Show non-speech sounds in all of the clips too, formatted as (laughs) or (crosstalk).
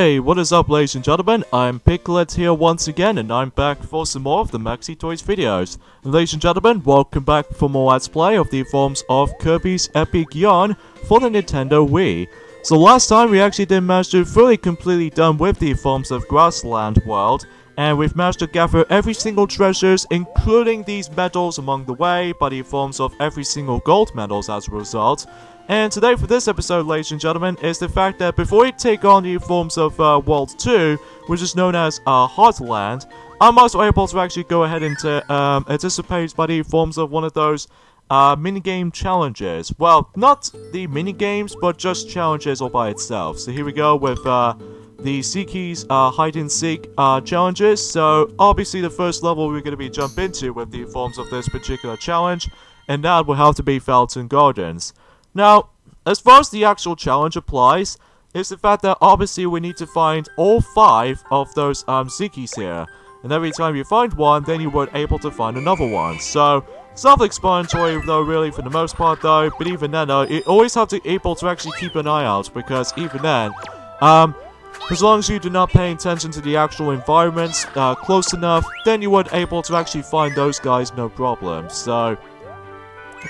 Hey, what is up ladies and gentlemen, I'm Piglet here once again and I'm back for some more of the Maxi Toys videos. Ladies and gentlemen, welcome back for more Let's Play of the forms of Kirby's Epic Yarn for the Nintendo Wii. So last time we actually did manage to fully completely done with the forms of Grassland World, and we've managed to gather every single treasures including these medals along the way by the forms of every single gold medals as a result. And today for this episode, ladies and gentlemen, is the fact that before we take on the forms of uh, World 2, which is known as uh, Hot Land, I'm also able to actually go ahead and um, anticipate by the forms of one of those uh, minigame challenges. Well, not the minigames, but just challenges all by itself. So here we go with uh, the Zeke's uh, hide and seek uh, challenges. So obviously the first level we're going to be jump into with the forms of this particular challenge, and that will have to be Fountain Gardens. Now, as far as the actual challenge applies, is the fact that obviously we need to find all five of those um, Zekes here. And every time you find one, then you weren't able to find another one. So, self-explanatory though really for the most part though, but even then though, you always have to be able to actually keep an eye out, because even then, um, as long as you do not pay attention to the actual environments uh, close enough, then you would able to actually find those guys no problem. So,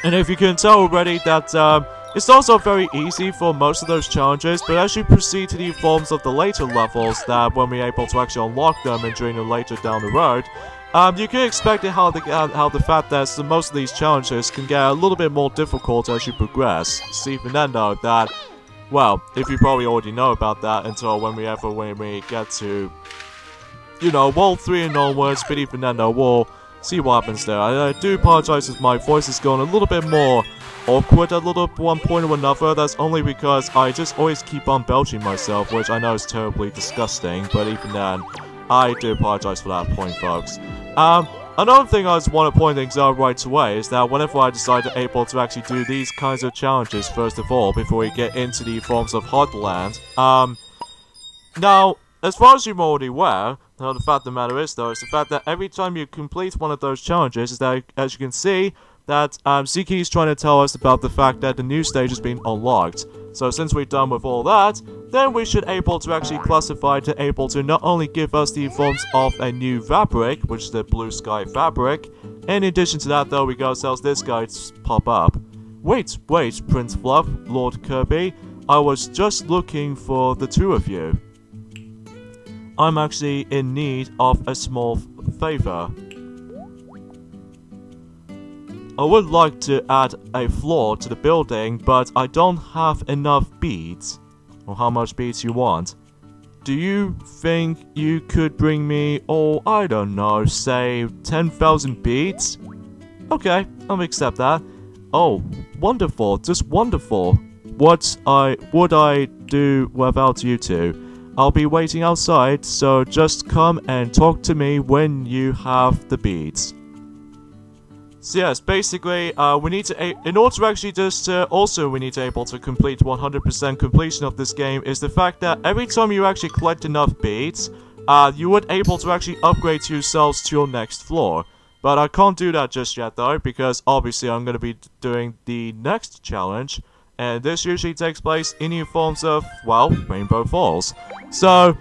and if you can tell already that um, it's also very easy for most of those challenges, but as you proceed to the forms of the later levels, that when we're able to actually unlock them and during them later down the road, um, you can expect how the uh, how the fact that most of these challenges can get a little bit more difficult as you progress. See, though, that, well, if you probably already know about that until when we ever when we get to, you know, World 3 and onwards, then though, we'll see what happens there. I, I do apologize if my voice is going a little bit more awkward at little one point or another. That's only because I just always keep on belching myself, which I know is terribly disgusting, but even then, I do apologize for that point, folks. Um, another thing I just want to point things out right away is that whenever I decide to able to actually do these kinds of challenges, first of all, before we get into the forms of Hot Land, um, now, as far as you're already aware, now the fact of the matter is though, is the fact that every time you complete one of those challenges, is that, as you can see, that um, Zeke is trying to tell us about the fact that the new stage has been unlocked. So since we're done with all that, then we should able to actually classify to able to not only give us the forms of a new fabric, which is the blue sky fabric, in addition to that though we got ourselves this guy pop up. Wait, wait, Prince Fluff, Lord Kirby, I was just looking for the two of you. I'm actually in need of a small favor. I would like to add a floor to the building, but I don't have enough beads. Or how much beads you want. Do you think you could bring me, oh, I don't know, say 10,000 beads? Okay, I'll accept that. Oh, wonderful, just wonderful. What I would I do without you two? I'll be waiting outside, so just come and talk to me when you have the beads. So yes, basically, uh, we need to, in order to actually just, uh, also we need to able to complete 100% completion of this game, is the fact that every time you actually collect enough beads, uh, you would able to actually upgrade yourselves to your next floor. But I can't do that just yet though, because obviously I'm going to be doing the next challenge, and this usually takes place in the forms of, well, Rainbow Falls. So,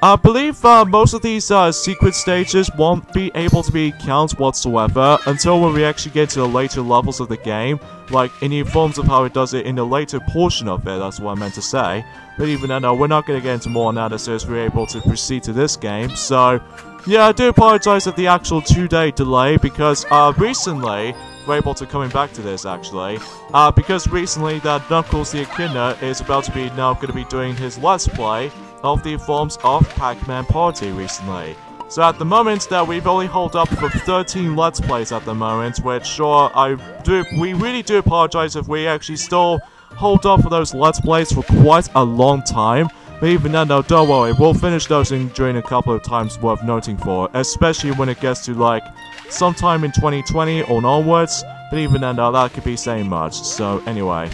I believe uh, most of these uh, secret stages won't be able to be counted whatsoever until when we actually get to the later levels of the game, like in the forms of how it does it in the later portion of it, that's what I meant to say. But even then, no, we're not going to get into more analysis, we're able to proceed to this game, so... Yeah, I do apologize for the actual two-day delay, because uh, recently, we're able to coming back to this actually, uh, because recently that Knuckles the Echidna is about to be now going to be doing his Let's Play, of the forms of Pac-Man Party recently. So at the moment that we've only held up for 13 Let's Plays at the moment, which sure, I do, we really do apologize if we actually still hold up for those Let's Plays for quite a long time. But even then though, don't worry, we'll finish those in during a couple of times worth noting for, especially when it gets to like, sometime in 2020 or onwards, but even then that could be saying much, so anyway.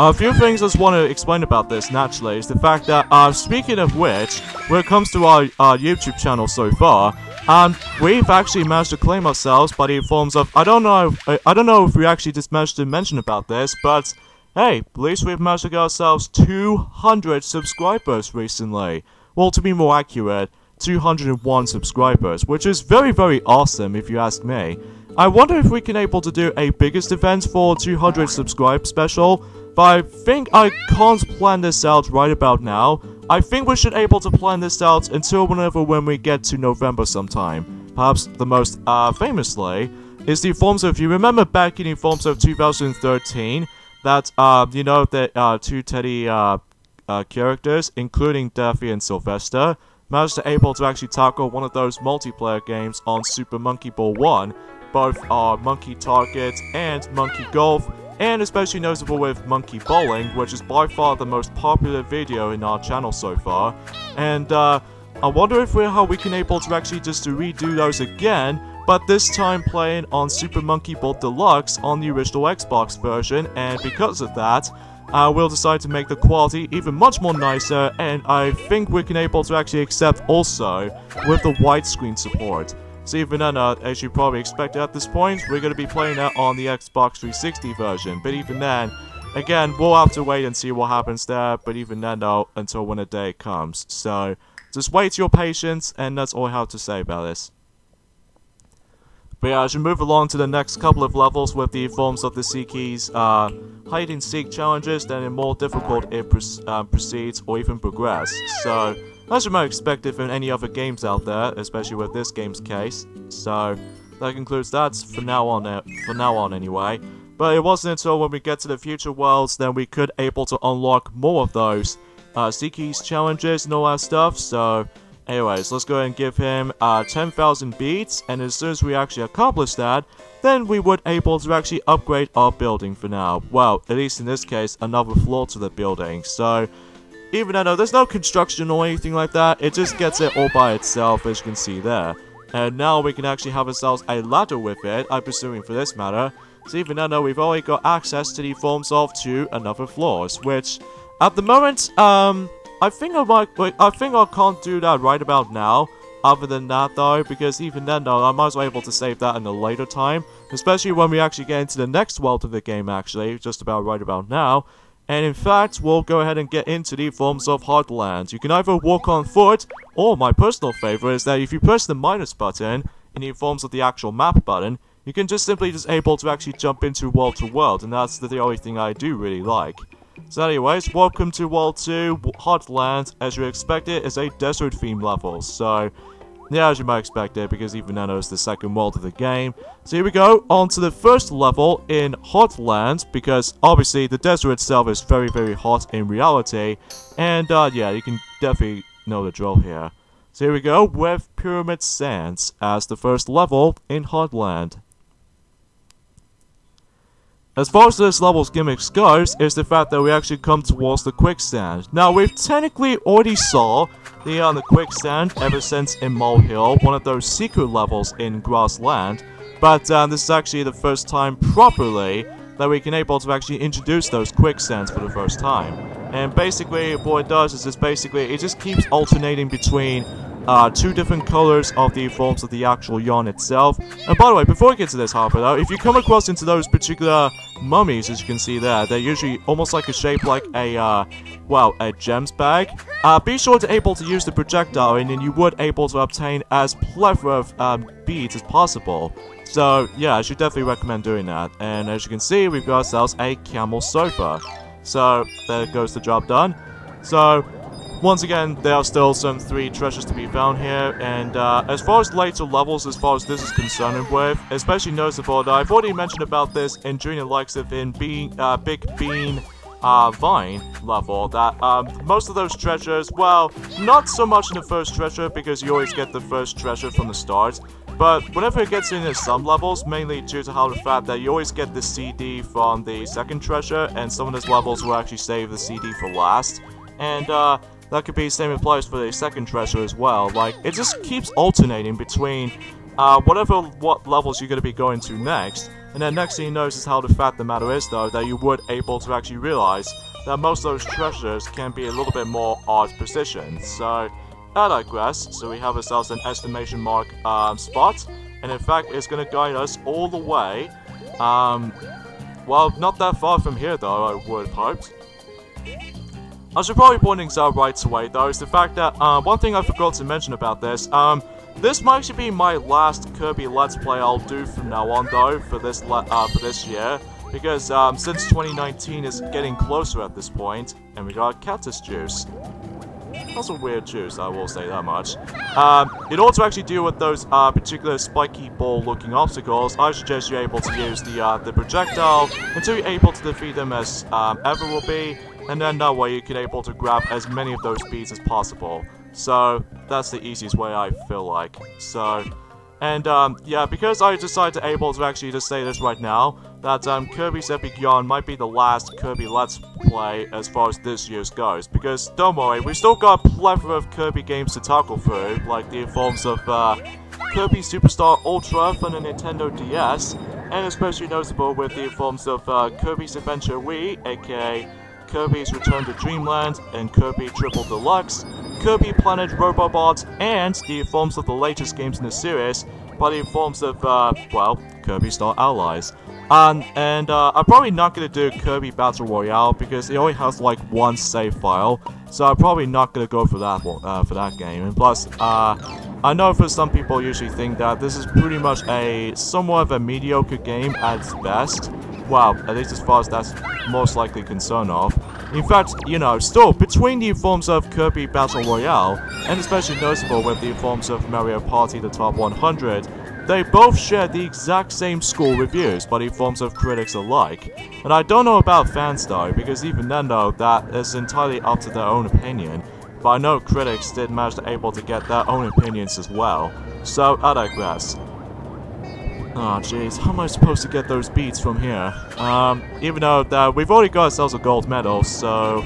A few things I just want to explain about this, naturally, is the fact that, uh, speaking of which, when it comes to our, our YouTube channel so far, um, we've actually managed to claim ourselves by the forms of, I don't know, I, I don't know if we actually just managed to mention about this, but hey, at least we've managed to get ourselves 200 subscribers recently. Well, to be more accurate, 201 subscribers, which is very, very awesome if you ask me. I wonder if we can able to do a biggest event for 200 subscribe special, but I think I can't plan this out right about now. I think we should able to plan this out until whenever when we get to November sometime. Perhaps the most uh, famously is the forms of, you remember back in the forms of 2013, that, uh, you know, the uh, two Teddy uh, uh, characters, including Daffy and Sylvester, managed to able to actually tackle one of those multiplayer games on Super Monkey Ball 1, both are Monkey Target and Monkey Golf, and especially notable with Monkey Bowling, which is by far the most popular video in our channel so far. And uh, I wonder if we're how we can able to actually just to redo those again, but this time playing on Super Monkey Ball Deluxe on the original Xbox version, and because of that, uh, we'll decide to make the quality even much more nicer, and I think we can able to actually accept also with the widescreen support. So even then, uh, as you probably expected at this point, we're going to be playing that on the Xbox 360 version, but even then, again, we'll have to wait and see what happens there, but even then though, until when the day comes. So, just wait your patience, and that's all I have to say about this. But yeah, as we move along to the next couple of levels with the forms of the Zeke's, uh, hide and seek challenges, then in more difficult it uh, proceeds or even progress. So, as you might expect in any other games out there, especially with this game's case. So, that concludes that for now on, uh, for now on anyway. But it wasn't until when we get to the future worlds that we could able to unlock more of those uh, keys challenges and all that stuff, so Anyways, let's go ahead and give him uh, 10,000 beats, and as soon as we actually accomplish that, then we would able to actually upgrade our building for now. Well, at least in this case, another floor to the building. So, even though there's no construction or anything like that, it just gets it all by itself, as you can see there. And now we can actually have ourselves a ladder with it, I'm presuming for this matter. So even though we've already got access to the forms of two another floors, which, at the moment, um, I think I might, wait, I think I can't do that right about now. Other than that though, because even then though, I might as well able to save that in a later time. Especially when we actually get into the next world of the game actually, just about right about now. And in fact, we'll go ahead and get into the forms of Hot Land. You can either walk on foot, or my personal favorite is that if you press the minus button, in the forms of the actual map button, you can just simply just able to actually jump into world to world, and that's the only thing I do really like. So anyways, welcome to World 2, Hot Land. As you expected, it, is a desert theme level. So, yeah, as you might expect it, because even Nano is the second world of the game. So here we go, on to the first level in Hot Land, because obviously the desert itself is very, very hot in reality. And, uh, yeah, you can definitely know the drill here. So here we go, with Pyramid Sands as the first level in Hot Land. As far as this level's gimmicks goes, is the fact that we actually come towards the quicksand. Now, we've technically already saw the, uh, the quicksand ever since in Mole Hole, one of those secret levels in Grassland, but uh, this is actually the first time properly that we can able to actually introduce those quicksands for the first time. And basically, what it does is just basically, it just keeps alternating between uh, two different colors of the forms of the actual yarn itself. And by the way, before we get to this, however, though, if you come across into those particular mummies, as you can see there, they're usually almost like a shape like a, uh, well, a gems bag. Uh, be sure to able to use the projectile, and then you would able to obtain as plethora of um, beads as possible. So, yeah, I should definitely recommend doing that. And as you can see, we've got ourselves a camel sofa. So, there goes the job done. So, once again, there are still some three treasures to be found here, and uh, as far as later levels, as far as this is concerned with, especially noticeable I've already mentioned about this in Junior Likes of in Bean, uh, Big Bean uh, Vine level, that um, most of those treasures, well, not so much in the first treasure, because you always get the first treasure from the start, but whenever it gets into some levels, mainly due to how the fact that you always get the CD from the second treasure, and some of those levels will actually save the CD for last, and uh, that could be the same applies for the second treasure as well. Like, it just keeps alternating between uh, whatever what levels you're going to be going to next. And then next thing you know is how the fact the matter is, though, that you would able to actually realize that most of those treasures can be a little bit more odd precision. So, I digress. So we have ourselves an estimation mark um, spot. And in fact, it's going to guide us all the way um, Well, not that far from here though, I would hoped. I should probably point things out right away though, is the fact that, uh, one thing I forgot to mention about this, um, this might actually be my last Kirby Let's Play I'll do from now on though, for this, uh, for this year. Because, um, since 2019 is getting closer at this point, and we got Cactus Juice. That's a weird juice, I will say that much. Um, in order to actually deal with those uh, particular spiky ball-looking obstacles, I suggest you're able to use the uh, the projectile until you're able to defeat them as um, ever will be, and then that way you can able to grab as many of those beads as possible. So, that's the easiest way I feel like. So, and um, yeah, because I decided to able to actually just say this right now, that um, Kirby's Epic Yarn might be the last Kirby Let's Play as far as this year's goes. Because, don't worry, we still got a plethora of Kirby games to tackle through, like the forms of uh, Kirby Superstar Ultra for the Nintendo DS, and especially notable with the forms of uh, Kirby's Adventure Wii, aka Kirby's Return to Dreamland, and Kirby Triple Deluxe, Kirby Planet Robobots, and the forms of the latest games in the series, but the forms of, uh, well, Kirby Star Allies. Um, and uh, I'm probably not going to do Kirby Battle Royale because it only has like one save file, so I'm probably not going to go for that one, uh, for that game. And plus, uh, I know for some people usually think that this is pretty much a somewhat of a mediocre game at its best. Well, at least as far as that's most likely concerned of. In fact, you know, still, between the forms of Kirby Battle Royale, and especially noticeable with the forms of Mario Party the Top 100, they both share the exact same score reviews by the forms of critics alike. And I don't know about fans though, because even then though, that is entirely up to their own opinion. But I know critics did manage to able to get their own opinions as well. So, I digress. Oh jeez, how am I supposed to get those beats from here? Um, even though that we've already got ourselves a gold medal, so...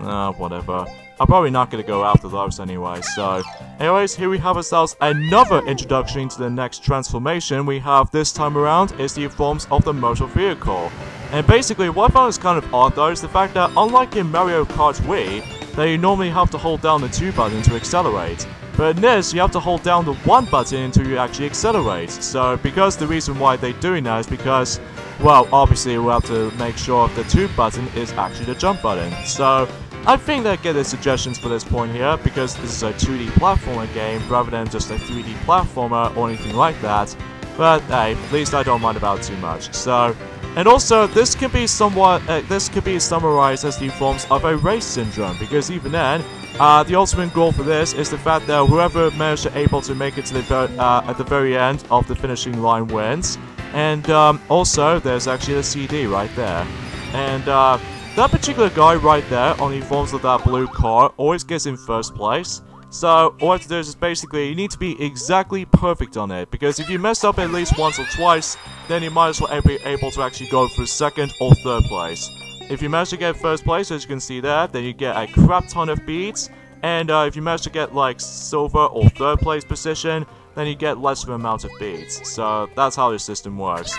Uh, whatever. I'm probably not to go after those anyway, so... Anyways, here we have ourselves another introduction into the next transformation we have this time around is the forms of the motor vehicle. And basically, what I found is kind of odd though is the fact that unlike in Mario Kart Wii, that you normally have to hold down the 2 button to accelerate. But in this, you have to hold down the 1 button until you actually accelerate. So, because the reason why they're doing that is because, well, obviously we have to make sure the 2 button is actually the jump button. So, I think they get the suggestions for this point here, because this is a 2D platformer game rather than just a 3D platformer or anything like that. But hey, at least I don't mind about too much. So, and also, this could be somewhat, uh, this could be summarized as the forms of a race syndrome, because even then, uh, the ultimate goal for this is the fact that whoever managed to able to make it to the uh, at the very end of the finishing line wins. And um, also, there's actually a CD right there. And uh, that particular guy right there on the forms of that blue car always gets in first place. So, all you have to do is basically, you need to be exactly perfect on it, because if you mess up at least once or twice, then you might as well be able to actually go for second or third place. If you manage to get first place, as you can see there, then you get a crap ton of beats, and uh, if you manage to get like silver or third place position, then you get less of an amount of beats. So, that's how the system works.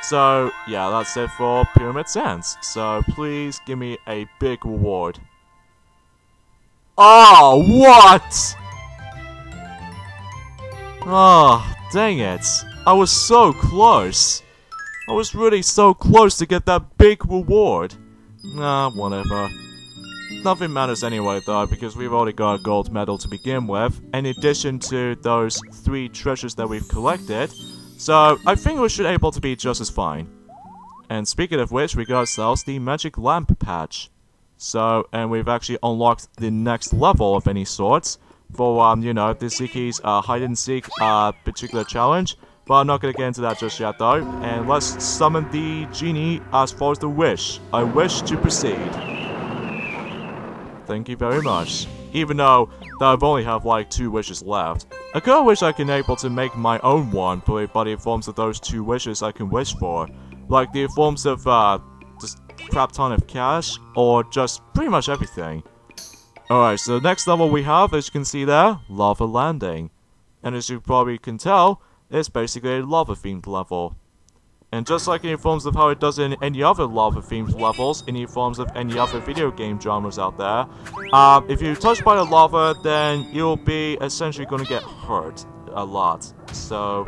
So, yeah, that's it for Pyramid Sands. So, please give me a big reward. Oh, what? Oh, dang it. I was so close. I was really so close to get that big reward. Nah, whatever. Nothing matters anyway though, because we've already got a gold medal to begin with, in addition to those three treasures that we've collected. So, I think we should able to be just as fine. And speaking of which, we got ourselves the magic lamp patch. So, and we've actually unlocked the next level of any sorts for, um, you know, the Zeke's uh, hide and seek uh, particular challenge. But I'm not gonna get into that just yet though. And let's summon the genie as far as the wish. I wish to proceed. Thank you very much. Even though that I've only have like two wishes left. I kinda wish I can able to make my own one, but the forms of those two wishes I can wish for. Like the forms of uh, crap ton of cash, or just pretty much everything. Alright, so the next level we have, as you can see there, Lava Landing. And as you probably can tell, it's basically a lava-themed level. And just like in forms of how it does in any other lava-themed levels, in forms of any other video game genres out there, um, if you're touched by the lava, then you'll be essentially going to get hurt a lot. So,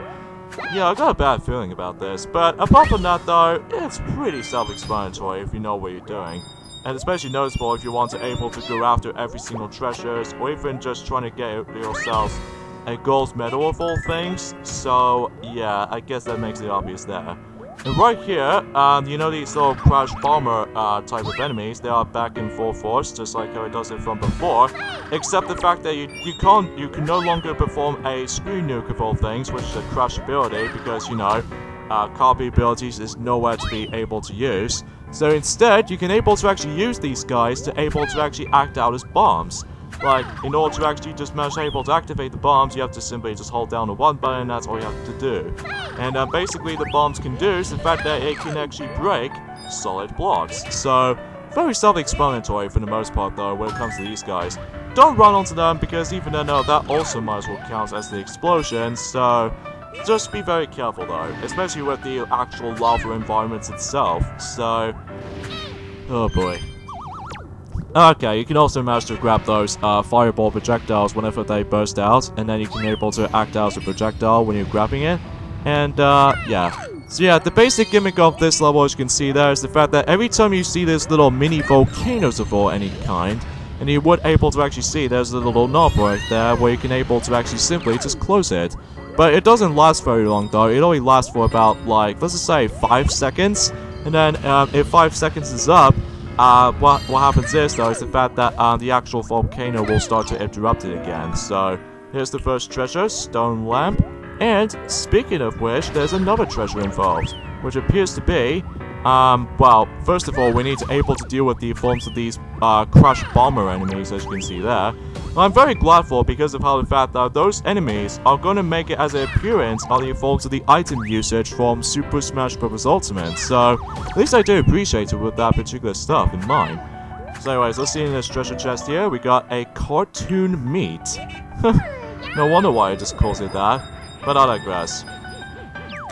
Yeah, I got a bad feeling about this, but apart from that though, it's pretty self-explanatory if you know what you're doing. And especially noticeable if you want to able to go after every single treasures, or even just trying to get yourself a gold medal of all things. So yeah, I guess that makes it obvious there. And right here, um, you know these little crash bomber uh, type of enemies, they are back in full force, just like how it does it from before. Except the fact that you, you can't, you can no longer perform a screen nuke of all things, which is a crash ability, because, you know, uh, copy abilities is nowhere to be able to use. So instead, you can able to actually use these guys to able to actually act out as bombs. Like, in order to actually just manage able to activate the bombs, you have to simply just hold down the one button, that's all you have to do. And uh, basically the bombs can do is the fact that it can actually break solid blocks. So, very self-explanatory for the most part though when it comes to these guys. Don't run onto them because even though no, that also might as well count as the explosion, so just be very careful though, especially with the actual lava environments itself, so... Oh boy. Okay, you can also manage to grab those uh, fireball projectiles whenever they burst out, and then you can able to act out as a projectile when you're grabbing it. And, uh, yeah. So yeah, the basic gimmick of this level, as you can see there, is the fact that every time you see this little mini volcanoes of all any kind, and you would able to actually see there's a little knob right there where you can able to actually simply just close it. But it doesn't last very long though, it only lasts for about like, let's just say 5 seconds, and then uh, if 5 seconds is up, uh, what, what happens is, though, is the fact that uh, the actual volcano will start to erupt it again. So, here's the first treasure, stone lamp. And, speaking of which, there's another treasure involved, which appears to be um, well, first of all, we need to able to deal with the forms of these uh, crush bomber enemies, as you can see there. I'm very glad for because of how the fact that those enemies are going to make it as an appearance on the forms of the item usage from Super Smash Bros. Ultimate, so at least I do appreciate it with that particular stuff in mind. So anyways, let's see in this treasure chest here, we got a cartoon meat. (laughs) no wonder why it just calls it that, but I digress.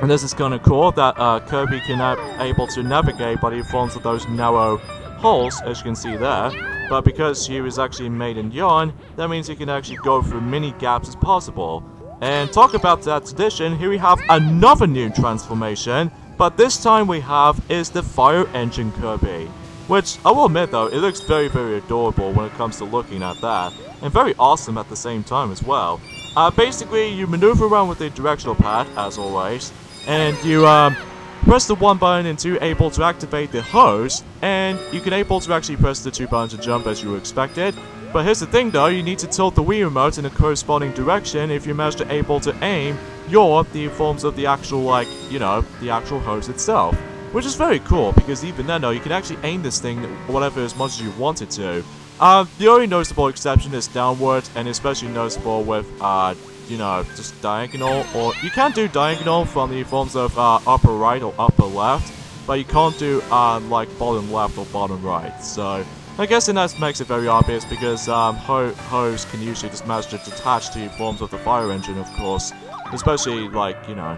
And this is kind of cool that uh, Kirby can able to navigate by the forms of those narrow holes, as you can see there. But because he was actually made in yarn, that means he can actually go through many gaps as possible. And talk about that tradition, here we have another new transformation, but this time we have is the Fire Engine Kirby. Which, I will admit though, it looks very very adorable when it comes to looking at that, and very awesome at the same time as well. Uh, basically, you maneuver around with the directional pad, as always, and you um, press the one button and two able to activate the hose, and you can able to actually press the two buttons to jump as you expected. But here's the thing though, you need to tilt the Wii remote in a corresponding direction if you manage to able to aim your the forms of the actual like, you know, the actual hose itself. Which is very cool, because even then though, you can actually aim this thing whatever as much as you want it to. Uh, the only noticeable exception is downward, and especially noticeable with uh, you know, just diagonal, or you can do diagonal from the forms of uh, upper right or upper left, but you can't do um, like bottom left or bottom right. So I guess in that makes it very obvious because um, ho hose can usually just manage to detach the forms of the fire engine, of course, especially like you know.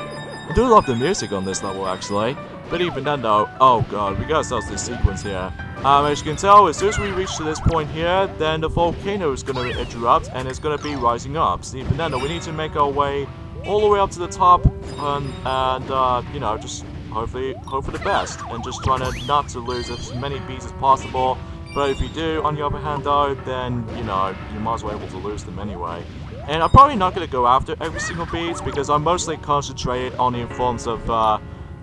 I do love the music on this level actually, but even then though, oh god, we got ourselves this sequence here. Um, as you can tell, as soon as we reach to this point here, then the volcano is going to erupt and it's going to be rising up. So even then, we need to make our way all the way up to the top and, and uh, you know, just hopefully hope for the best and just trying to not to lose as many beats as possible. But if you do, on the other hand though, then, you know, you might as well be able to lose them anyway. And I'm probably not going to go after every single beats because I'm mostly concentrated on the forms of uh,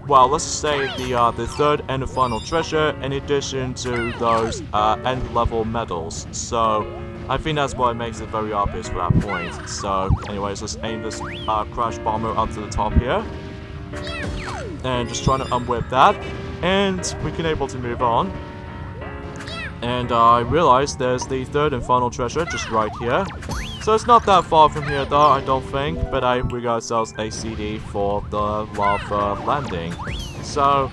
well, let's say the uh, the third and the final treasure, in addition to those uh, end-level medals. So, I think that's what makes it very obvious for that point. So, anyways, let's aim this uh, Crash Bomber up to the top here. And just trying to unwhip that. And we can able to move on. And I realized there's the third and final treasure just right here. So it's not that far from here though, I don't think, but I we got ourselves a CD for the lava landing. So,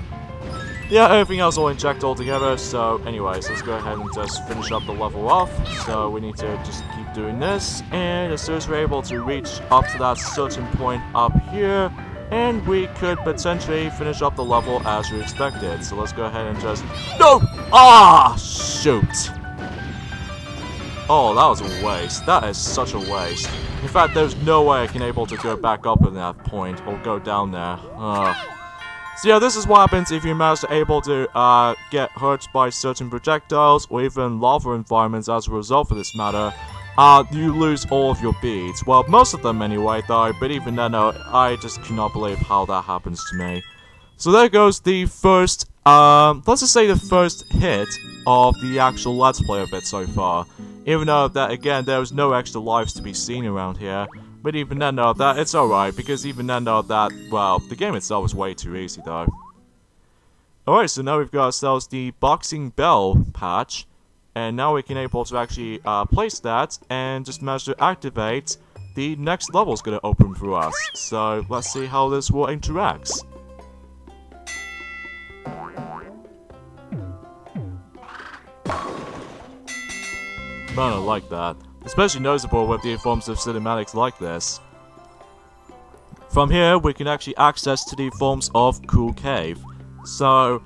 yeah, everything else will inject all together, so anyways, let's go ahead and just finish up the level off. So we need to just keep doing this, and as soon as we're able to reach up to that certain point up here, and we could potentially finish up the level as we expected. So let's go ahead and just... No! Ah! Shoot! Oh, that was a waste. That is such a waste. In fact, there's no way I can able to go back up at that point, or go down there. Ugh. So yeah, this is what happens if you manage to able to uh, get hurt by certain projectiles, or even lava environments as a result for this matter. Uh, you lose all of your beads. Well, most of them anyway, though, but even then, uh, I just cannot believe how that happens to me. So there goes the first, um, let's just say the first hit of the actual Let's Play of it so far. Even though that, again, there was no extra lives to be seen around here. But even then, though, that, it's alright, because even then, though, that, well, the game itself is way too easy, though. Alright, so now we've got ourselves the Boxing Bell patch. And now we can able to actually uh, place that and just manage to activate the next level is going to open for us. So let's see how this will interact. I like that. Especially noticeable with the forms of cinematics like this. From here, we can actually access to the forms of Cool Cave. So,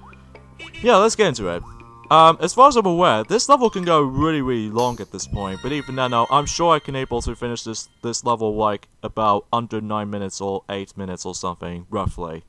yeah, let's get into it. Um, as far as I'm aware, this level can go really, really long at this point, but even then, I'm sure I can able to finish this, this level, like, about under 9 minutes or 8 minutes or something, roughly.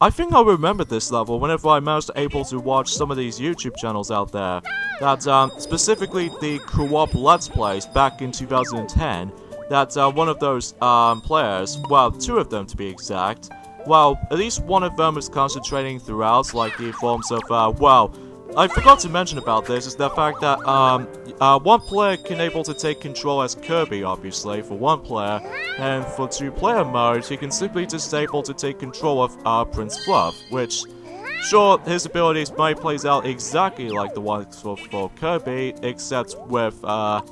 I think I remember this level whenever I managed to able to watch some of these YouTube channels out there, that, um, specifically the Co-op Let's Plays back in 2010, that, uh, one of those, um, players, well, two of them to be exact, well, at least one of them was concentrating throughout, like the forms of, uh, well, I forgot to mention about this is the fact that um, uh, one player can able to take control as Kirby, obviously, for one player, and for two-player mode, he can simply just able to take control of uh, Prince Fluff, which, sure, his abilities might plays out exactly like the ones for, for Kirby, except with, uh,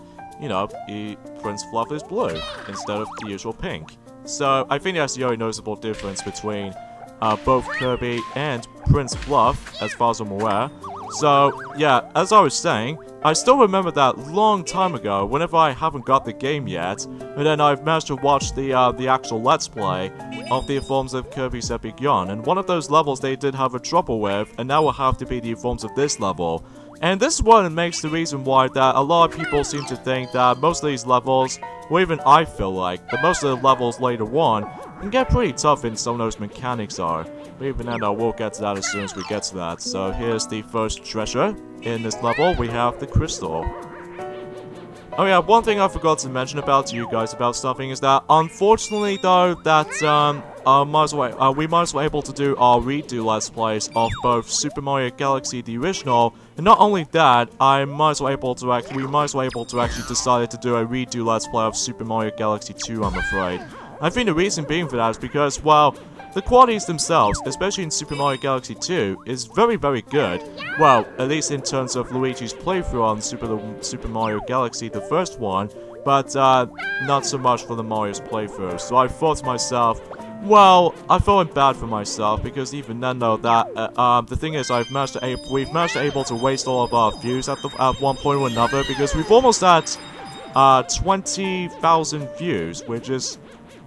you know, he, Prince Fluff is blue instead of the usual pink. So, I think that's the only noticeable difference between uh, both Kirby and Prince Fluff, as far as I'm aware. So, yeah, as I was saying, I still remember that long time ago, whenever I haven't got the game yet, and then I've managed to watch the uh, the actual Let's Play of the forms of Kirby's Epic Yarn, and one of those levels they did have a trouble with, and now will have to be the forms of this level. And this one makes the reason why that a lot of people seem to think that most of these levels, or even I feel like, that most of the levels later on, can get pretty tough in some of those mechanics are. Even then, I will get to that as soon as we get to that. So here's the first treasure. In this level, we have the crystal. Oh yeah, one thing I forgot to mention about you guys about stuffing is that, unfortunately though, that, um, uh, might as well, uh, we might as well able to do our redo Let's Plays of both Super Mario Galaxy the original, and not only that, I might as well able to act we might as well able to actually decide to do a redo Let's Play of Super Mario Galaxy 2, I'm afraid. I think the reason being for that is because, well, the qualities themselves, especially in Super Mario Galaxy 2, is very very good. Well, at least in terms of Luigi's playthrough on Super, Super Mario Galaxy, the first one, but uh, not so much for the Mario's playthrough. So I thought to myself, well, I felt bad for myself because even then though that uh, um, the thing is I've managed to we've managed to able to waste all of our views at the at one point or another because we've almost had uh, 20,000 views, which is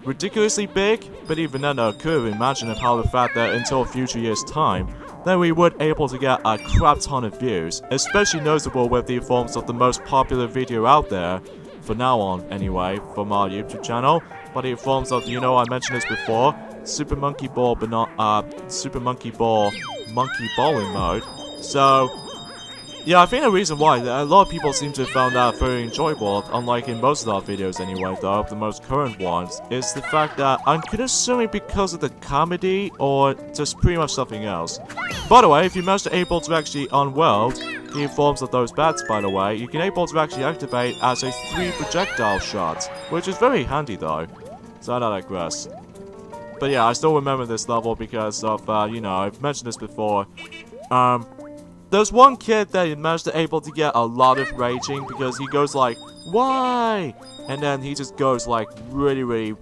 ridiculously big, but even then I could imagine how the fact that until future year's time, then we would able to get a crap ton of views, especially notable with the forms of the most popular video out there, for now on anyway, from our YouTube channel, but the forms of, you know I mentioned this before, Super Monkey Ball but not, uh, Super Monkey Ball Monkey Balling mode, so yeah, I think the reason why a lot of people seem to have found that very enjoyable, unlike in most of our videos anyway, though, the most current ones, is the fact that I'm assuming because of the comedy or just pretty much something else. By the way, if you manage to able to actually unweld the forms of those bats, by the way, you can able to actually activate as a three projectile shot, which is very handy though. So I digress. But yeah, I still remember this level because of, uh, you know, I've mentioned this before. Um, there's one kid that he managed to able to get a lot of raging because he goes like, why? And then he just goes like really, really,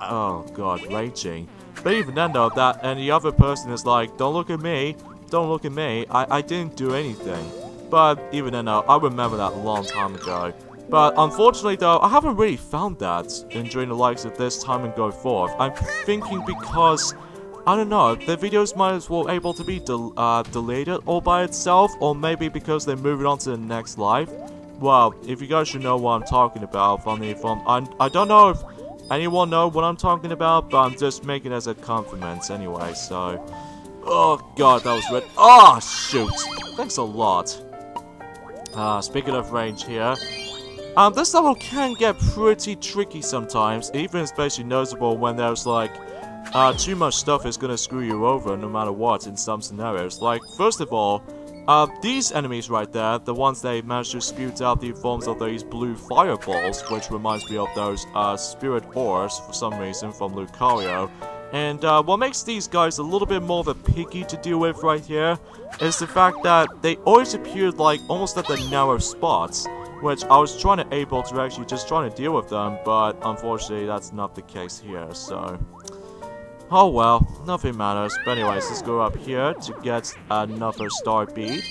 oh god, raging. But even then though, that, and the other person is like, don't look at me, don't look at me, I, I didn't do anything. But even then though, I remember that a long time ago. But unfortunately though, I haven't really found that in during the likes of this time and go forth. I'm thinking because I don't know, the videos might as well able to be uh, deleted all by itself, or maybe because they're moving on to the next live. well, if you guys should know what I'm talking about the from, I, I don't know if anyone know what I'm talking about, but I'm just making it as a compliment anyway, so... Oh god, that was red. Oh, shoot! Thanks a lot. Uh, speaking of range here, um, this level can get pretty tricky sometimes, even especially noticeable when there's like, uh, too much stuff is gonna screw you over no matter what in some scenarios. Like, first of all, uh, these enemies right there, the ones they managed to spew out the forms of these blue fireballs, which reminds me of those, uh, spirit ores for some reason from Lucario. And uh, what makes these guys a little bit more of a picky to deal with right here is the fact that they always appeared like almost at the narrow spots, which I was trying to able to actually just trying to deal with them, but unfortunately that's not the case here, so... Oh well, nothing matters. But anyways, let's go up here to get another star bead.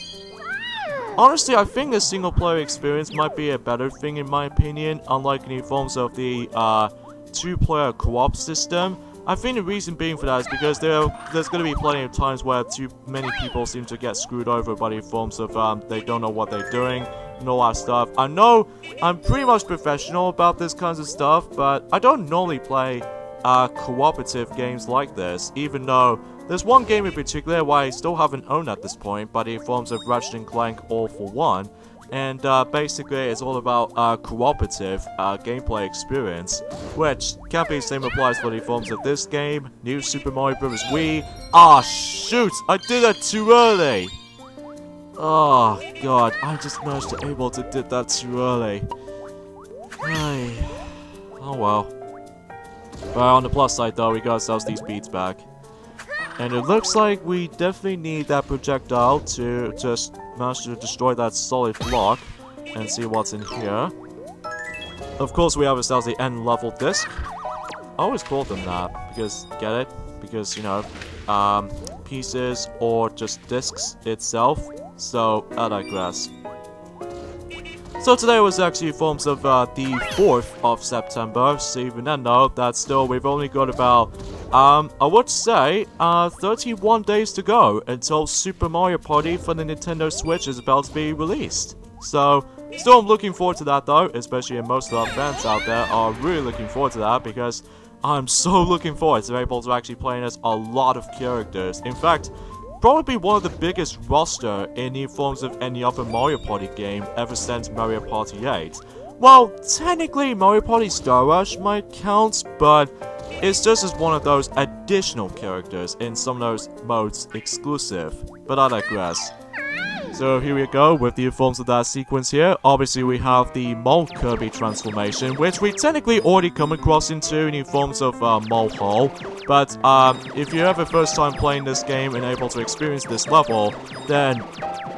Honestly, I think the single player experience might be a better thing in my opinion, unlike any forms of the uh, two player co-op system. I think the reason being for that is because there, there's going to be plenty of times where too many people seem to get screwed over by the forms of um, they don't know what they're doing and all that stuff. I know I'm pretty much professional about this kinds of stuff, but I don't normally play cooperative games like this, even though there's one game in particular why I still haven't owned at this point, but it forms of Ratchet & Clank All for One, and uh, basically it's all about uh, cooperative uh, gameplay experience, which can be the same applies for the forms of this game, New Super Mario Bros. Wii. Ah, oh, shoot! I did that too early! Oh, God, I just managed to able to did that too early. Oh well. But on the plus side though, we got ourselves these beads back. And it looks like we definitely need that projectile to just manage to destroy that solid block and see what's in here. Of course, we have ourselves the end level disc. I always call them that because, get it? Because, you know, um, pieces or just discs itself. So, I digress. So today was actually forms of uh, the 4th of September, so even then though, that still we've only got about, um, I would say, uh, 31 days to go until Super Mario Party for the Nintendo Switch is about to be released. So, still I'm looking forward to that though, especially most of our fans out there are really looking forward to that because I'm (laughs) so looking forward to able to actually playing as a lot of characters. In fact, probably one of the biggest roster in the forms of any other Mario Party game ever since Mario Party 8. Well, technically Mario Party Star Rush might count, but it's just as one of those additional characters in some of those modes exclusive. But I digress. So here we go with the forms of that sequence here. Obviously we have the Mole Kirby transformation, which we technically already come across into in the forms of uh, Mole Hole. But um, if you have a first time playing this game and able to experience this level, then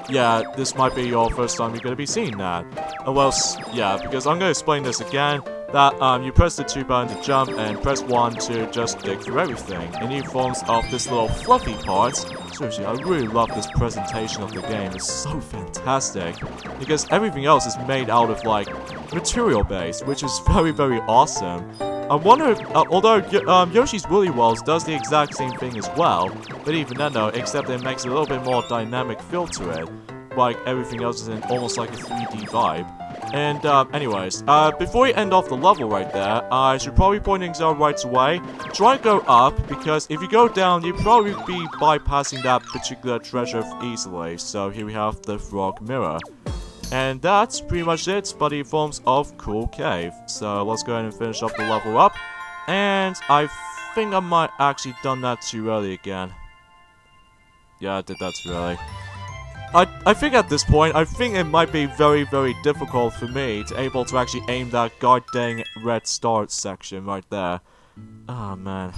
yeah, this might be your first time you're going to be seeing that. Oh well, yeah, because I'm going to explain this again that um, you press the 2 button to jump and press 1 to just dig through everything. And new forms of this little fluffy part. Seriously, I really love this presentation of the game. It's so fantastic. Because everything else is made out of like material base, which is very, very awesome. I wonder if, uh, although um, Yoshi's Woolly Worlds does the exact same thing as well, but even then though, except it makes a little bit more dynamic feel to it. Like everything else is in almost like a 3D vibe. And, uh, anyways, uh, before we end off the level right there, I should probably point things out right away. Try to go up, because if you go down, you'd probably be bypassing that particular treasure easily. So here we have the Frog Mirror. And that's pretty much it for the forms of Cool Cave. So let's go ahead and finish off the level up. And I think I might actually done that too early again. Yeah, I did that too early. I, I think at this point, I think it might be very, very difficult for me to able to actually aim that god dang red start section right there. Oh, man.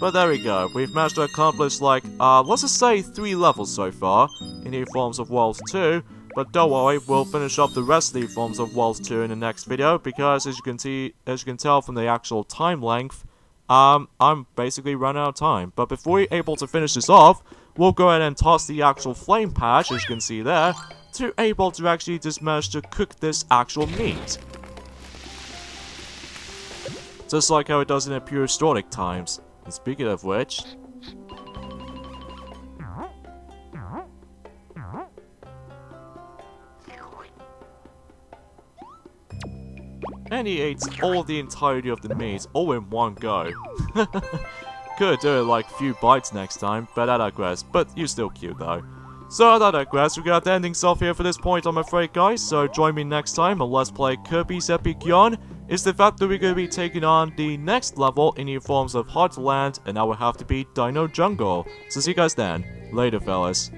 But there we go. We've managed to accomplish, like, uh, let's just say three levels so far in the forms of Worlds 2. But don't worry, we'll finish up the rest of the forms of Worlds 2 in the next video, because as you can see, as you can tell from the actual time length, um, I'm basically running out of time. But before you're able to finish this off, We'll go ahead and toss the actual flame patch, as you can see there, to able to actually just manage to cook this actual meat. Just like how it does in prehistoric times. And speaking of which... And he eats all the entirety of the meat, all in one go. (laughs) Could do like few bites next time, but I digress, but you're still cute though. So I digress, we got the endings off here for this point I'm afraid guys, so join me next time and Let's Play Kirby's Epic Yarn. Is the fact that we're going to be taking on the next level in the forms of Hot Land, and that will have to be Dino Jungle. So see you guys then. Later fellas.